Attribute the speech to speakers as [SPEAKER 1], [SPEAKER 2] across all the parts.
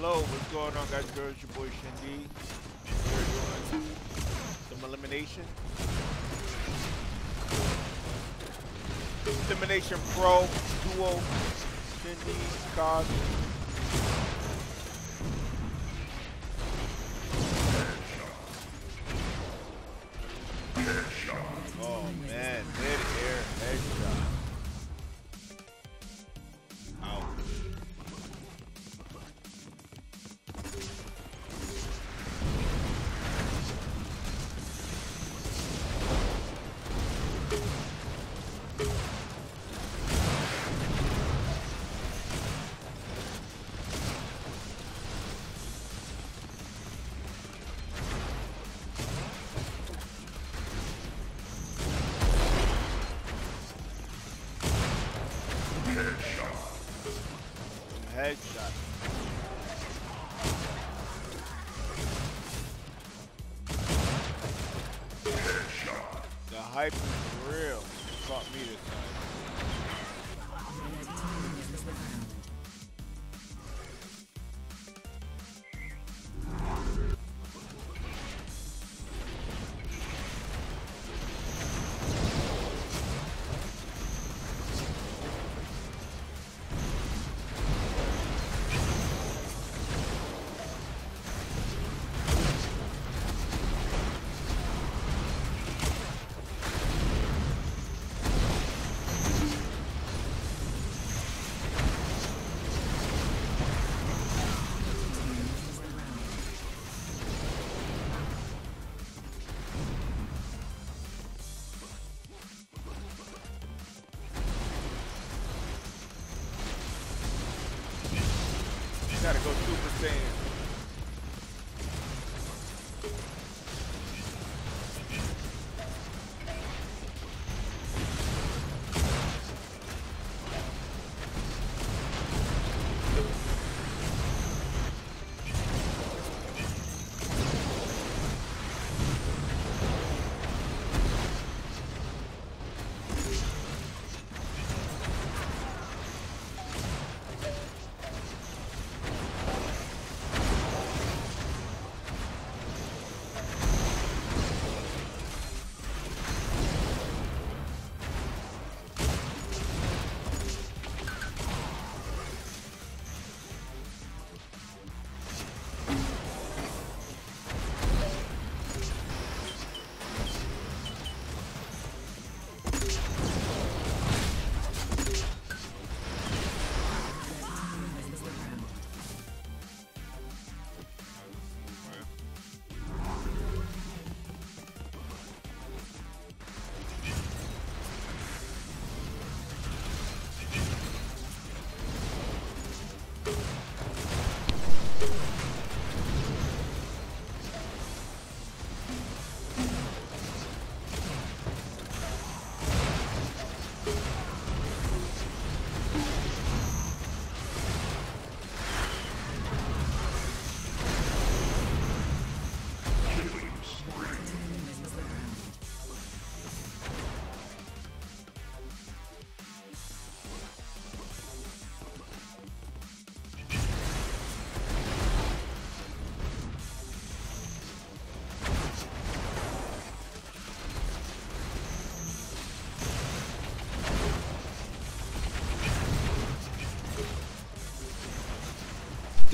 [SPEAKER 1] Hello, what's going on, guys, girls? Your boy Shindy. We're doing some elimination. Elimination Pro Duo Shindy Cog. Real. Caught me this time. Gotta go Super Saiyan.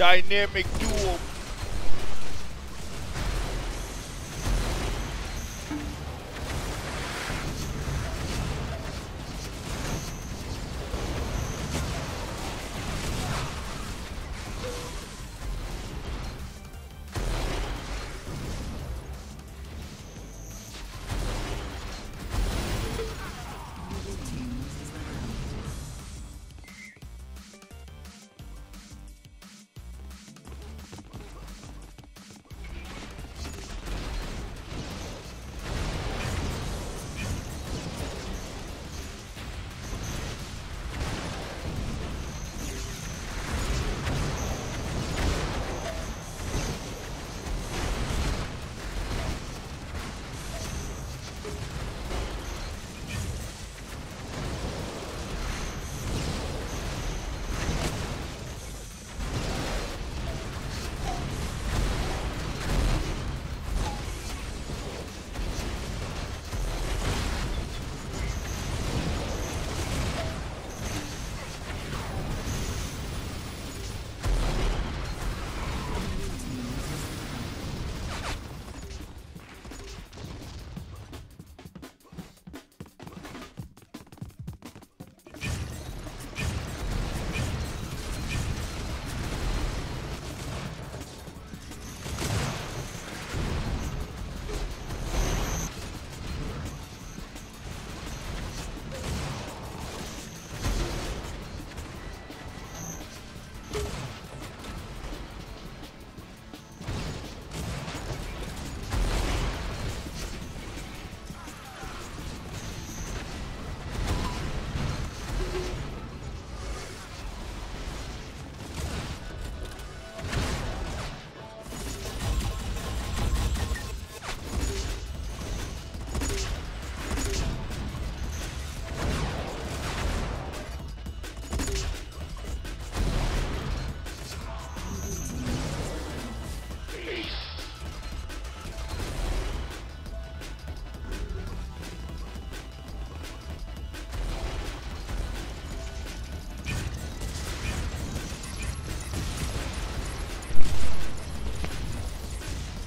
[SPEAKER 1] Dynamic duo.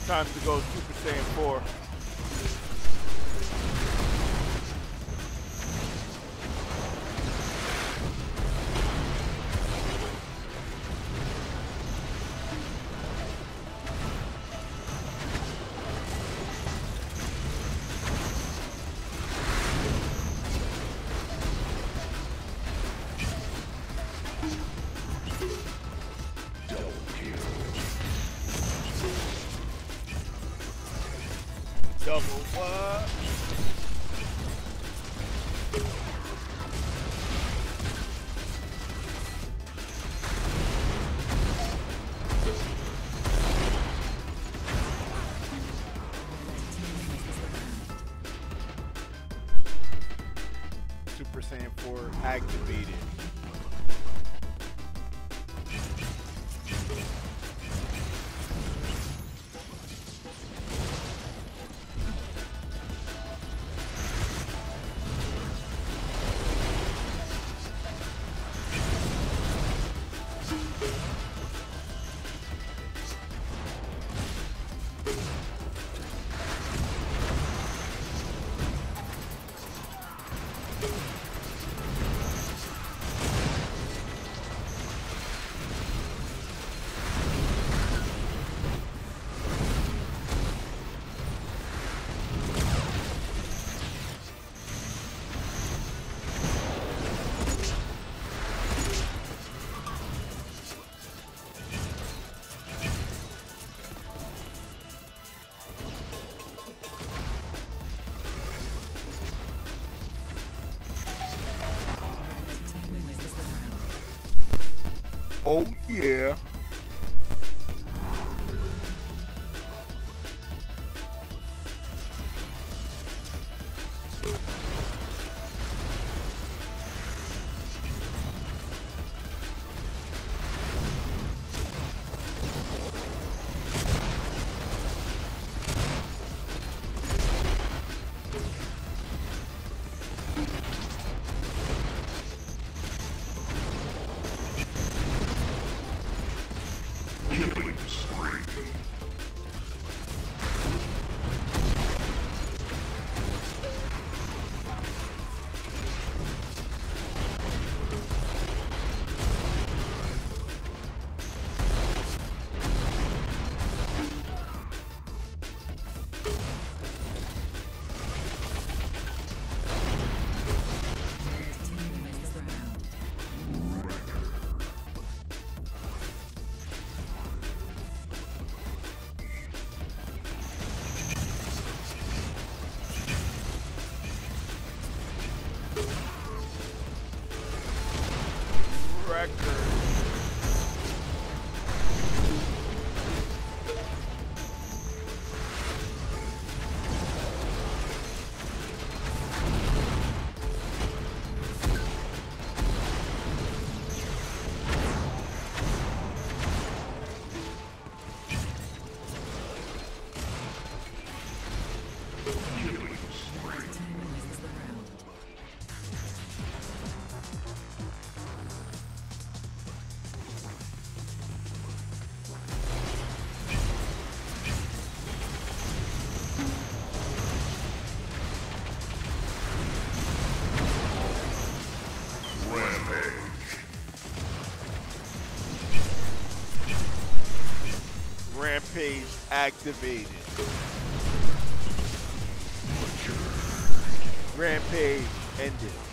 [SPEAKER 1] Time to go Super Saiyan 4. Double what? Oh yeah. Activated. Rampage ended.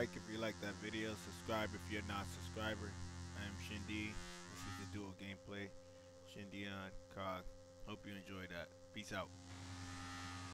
[SPEAKER 1] Like if you like that video. Subscribe if you're not a subscriber. I am Shindy. This is the dual gameplay. Shindy on COG. Hope you enjoy that. Peace out.